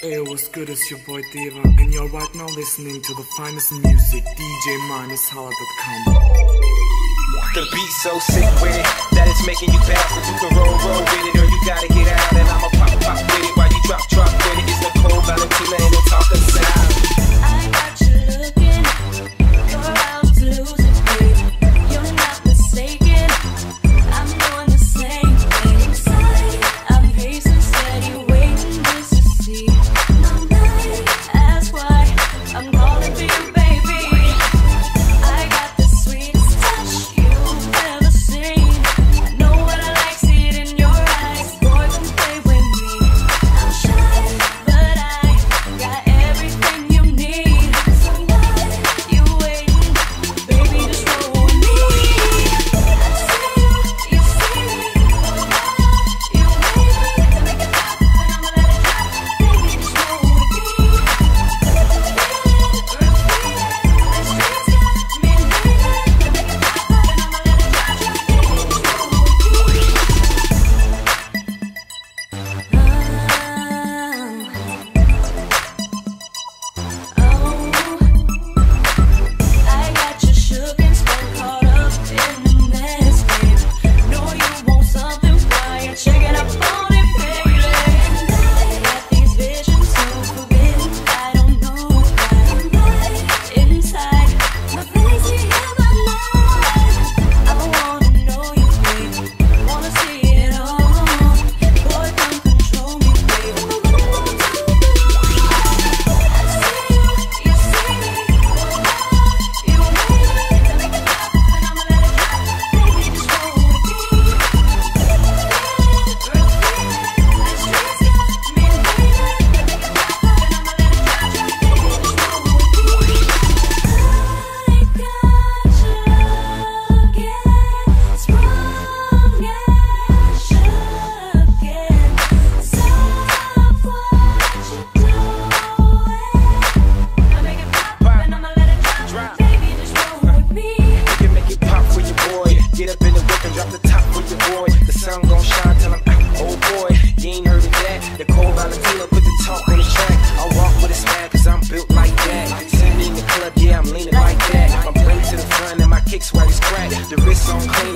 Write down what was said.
Hey, what's good? It's your boy Diva, and you're right now listening to the finest music, DJ-Holla.com. The beat's so sick with it that it's making you pass it. You can roll, roll with it, or you gotta get out. And I'm Get up in the whip and drop the top for your boy. The sun gon' shine till I'm out. Oh boy, you ain't heard of that. Nycole Valentina put the talk on the track. I walk with a swag cause I'm built like that. Sitting in the club, yeah, I'm leaning like that. My brain to the front and my kicks where it's cracked. The wrist on clean.